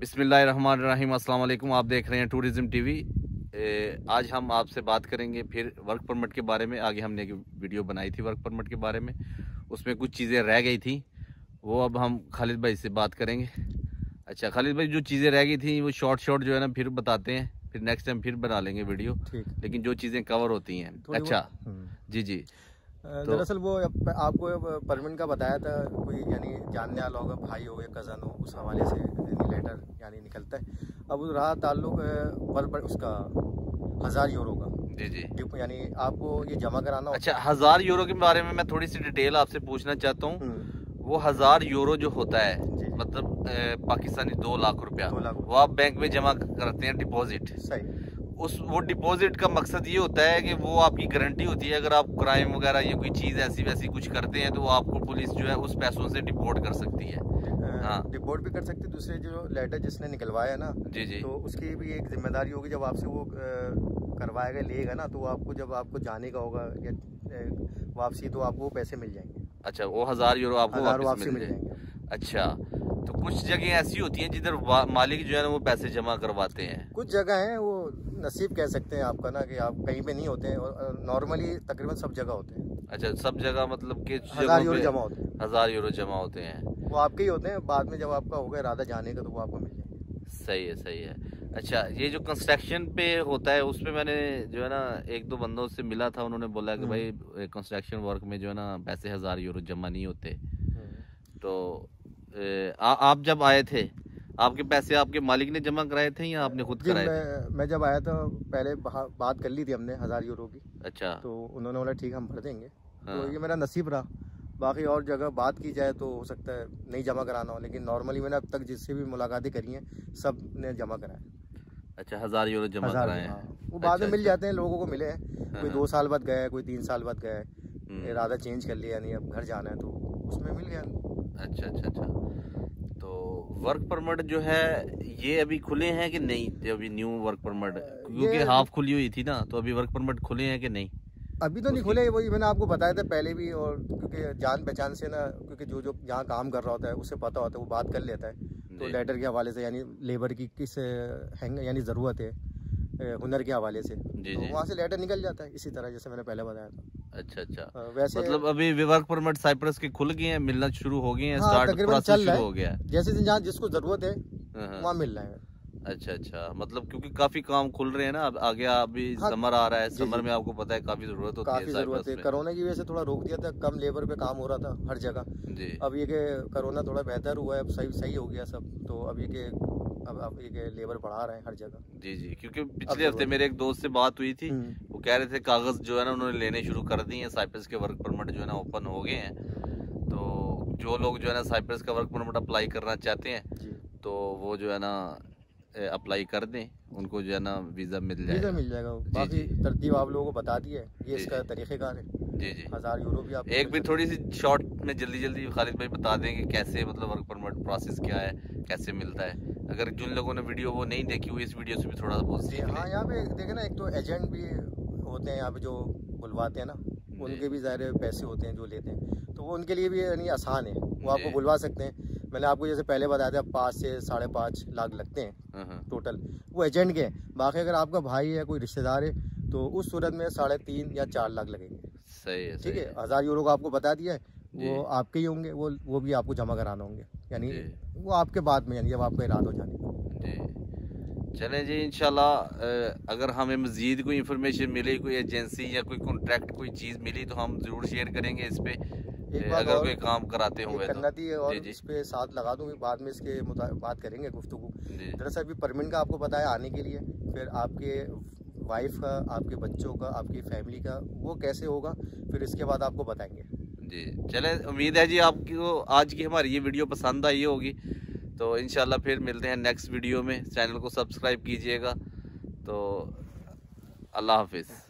बिसमीम अस्सलाम आप देख रहे हैं टूरिज़म टीवी। आज हम आपसे बात करेंगे फिर वर्क परमिट के बारे में। आगे हमने एक वीडियो बनाई थी वर्क परमिट के बारे में। उसमें कुछ चीज़ें रह गई थी। वो अब हम खालिद भाई से बात करेंगे। अच्छा खालिद भाई जो चीज़ें रह गई थी वो शॉर्ट शॉर्ट जो है ना फिर बताते हैं। फिर नेक्स्ट टाइम फिर बना लेंगे वीडियो। लेकिन जो चीज़ें कवर होती हैं। अच्छा। हम्म। जी जी। तो दरअसल वो आपको परमिट का बताया था कोई यानी जानने वाला होगा भाई हो या कज़न हो उस हवाले से लेटर यानी निकलता है। अब रहा ताल्लुक पर उसका हज़ार यूरो का। जी जी। यानी आपको ये जमा कराना अच्छा हज़ार यूरो के बारे में मैं थोड़ी सी डिटेल आपसे पूछना चाहता हूँ। हम्म। वो हज़ार यूरो जो होता है मतलब पाकिस्तानी दो लाख रुपया वो आप बैंक में जमा करते हैं डिपॉजिट। सही। उस वो डिपॉजिट का मकसद ये होता है कि वो आपकी गारंटी होती है। अगर आप क्राइम वगैरह या कोई चीज़ ऐसी वैसी कुछ करते हैं तो आपको पुलिस जो है उस पैसों से डिपोर्ट कर सकती है। हाँ डिपोर्ट भी कर सकती है। दूसरे जो लेटर जिसने निकलवाया ना जी जी। तो उसकी भी एक ज़िम्मेदारी होगी। जब आपसे वो करवाएगा लेगा ना तो आपको जब आपको जाने का होगा या वापसी तो आपको पैसे मिल जाएँगे। अच्छा वो हज़ार यूरो आपको वापसी मिल जाएँगे। अच्छा तो कुछ जगह ऐसी होती हैं जिधर मालिक जो है ना वो पैसे जमा करवाते हैं। कुछ जगह हैं वो नसीब कह सकते हैं आपका ना कि आप कहीं पे नहीं होते हैं और नॉर्मली तकरीबन सब जगह होते हैं। अच्छा सब जगह मतलब कि हज़ार यूरो जमा होते हैं। हज़ार यूरो जमा होते हैं। वो आपके ही होते हैं बाद में जब आपका होगा इरादा जाने का तो वो आपको मिल जाएँगे। सही है सही है। अच्छा ये जो कंस्ट्रक्शन पे होता है उसमें मैंने जो है ना एक दो बंदों से मिला था उन्होंने बोला कि हम्म। भाई कंस्ट्रक्शन वर्क में जो है ना पैसे हज़ार यूरो जमा नहीं होते। हम्म। तो आ, आप जब आए थे आपके पैसे आपके मालिक ने जमा कराए थे या आपने खुद कराए मैं, मैं जब आया था पहले बात कर ली थी हमने हज़ार यूरो की। अच्छा। तो उन्होंने बोला ठीक हम भर देंगे। तो हाँ। तो ये मेरा नसीब रहा। बाकी और जगह बात की जाए तो हो सकता है नहीं जमा कराना हो लेकिन नॉर्मली मैंने अब तक जिससे भी मुलाकातें करी हैं सबने जमा कराया। अच्छा हज़ार यूरो जमा कराए हाँ। वो बाद अच्छा, में मिल अच्छा। जाते हैं लोगों को मिले हैं। हाँ, कोई दो साल बाद गए कोई तीन साल बाद गए हम्म। इरादा चेंज कर लिया नहीं अब घर जाना है तो उसमें मिल गया। अच्छा अच्छा अच्छा। वर्क परमिट जो है ये अभी खुले हैं कि नहीं? अभी न्यू वर्क परमिट क्योंकि हाफ़ खुली हुई थी ना तो अभी वर्क परमिट खुले हैं कि नहीं? अभी तो नहीं खुले वही मैंने आपको बताया था पहले भी और क्योंकि जान पहचान से ना क्योंकि जो जो जहाँ काम कर रहा होता है उसे पता होता है वो बात कर लेता है। तो लेटर के हवाले से यानी लेबर की किस यानी ज़रूरत है हुनर के हवाले से। तो वहाँ से लेटर निकल जाता है इसी तरह जैसे मैंने पहले बताया था। अच्छा अच्छा। वैसे मतलब अभी वर्क परमिट साइप्रस के खुल गए हैं मिलना शुरू हो गए हैं हाँ, स्टार्ट चल रहा हो। गया जैसे जहाँ जिसको ज़रूरत है हाँ, हाँ। वहाँ मिल रहा है। अच्छा अच्छा। मतलब क्योंकि काफ़ी काम खुल रहे हैं ना अब आगे अभी हाँ, समर आ रहा है समर में आपको पता है काफ़ी ज़रूरत होती काफ़ी है। ज़रूरत है कोरोना की वजह से थोड़ा रोक दिया था कम लेबर पे काम हो रहा था हर जगह। जी। अब ये के कोरोना थोड़ा बेहतर हुआ है अब सही सही हो गया सब तो अब ये के अब अब ये के लेबर बढ़ा रहे हैं हर जगह। जी जी। क्योंकि पिछले हफ़्ते मेरे एक दोस्त से बात हुई थी हम्म। वो कह रहे थे कागज़ जो है ना उन्होंने लेने शुरू कर दिए हैं। साइप्रस के वर्क परमिट जो है ना ओपन हो गए हैं। तो जो लोग जो है ना साइप्रस का वर्क परमिट अप्लाई करना चाहते हैं तो वो जो है ना अप्लाई कर दें। उनको जो है ना वीज़ा मिल जाएगा। वीज़ा मिल जाएगा। बाकी तरतीब आप लोगों को बता दी है। ये इसका तरीक़ेकार है। जी जी। हज़ार यूरो भी आप एक भी थोड़ी सी शॉर्ट में जल्दी जल्दी खालिद भाई बता देंगे कैसे मतलब वर्क परमिट प्रोसेस क्या है कैसे मिलता है। अगर जिन लोगों ने वीडियो वो नहीं देखी हुई इस वीडियो से भी थोड़ा सा बहुत हाँ यहाँ पे देखे ना एक तो एजेंट भी होते हैं यहाँ पे जो बुलवाते हैं ना उनके भी ज़ाहिर पैसे होते हैं जो लेते हैं। तो वो उनके लिए भी यानी आसान है। वो आपको बुलवा सकते हैं। मैंने आपको जैसे पहले बताया था पाँच से साढ़े पाँच लाख लगते हैं हाँ, हाँ। टोटल। वो एजेंट के बाकी अगर आपका भाई है कोई रिश्तेदार है तो उस सूरत में साढ़े तीन या चार लाख लगेंगे। सही है ठीक है? हज़ार यूरो का आपको बता दिया है वो आपके ही होंगे वो वो भी आपको जमा कराना होंगे। यानी वो आपके बाद में यानी जब आपका इरादा हो जाने जी। चलें जी इंशाल्लाह अगर हमें मज़ीद कोई इन्फॉर्मेशन मिली कोई एजेंसी या कोई कॉन्ट्रैक्ट कोई चीज़ मिली तो हम ज़रूर शेयर करेंगे इस पर अगर कोई काम कराते हुए तो। करना थी और इस पे साथ लगा दूँगी बाद में इसके बात करेंगे गुफ्तु दरअसल अभी परमिट का आपको बताया आने के लिए फिर आपके वाइफ का आपके बच्चों का आपकी फैमिली का वो कैसे होगा फिर इसके बाद आपको बताएँगे। जी चले उम्मीद है जी आपको आज की हमारी ये वीडियो पसंद आई होगी। तो इन फिर मिलते हैं नेक्स्ट वीडियो में। चैनल को सब्सक्राइब कीजिएगा। तो अल्लाह हाफिज़।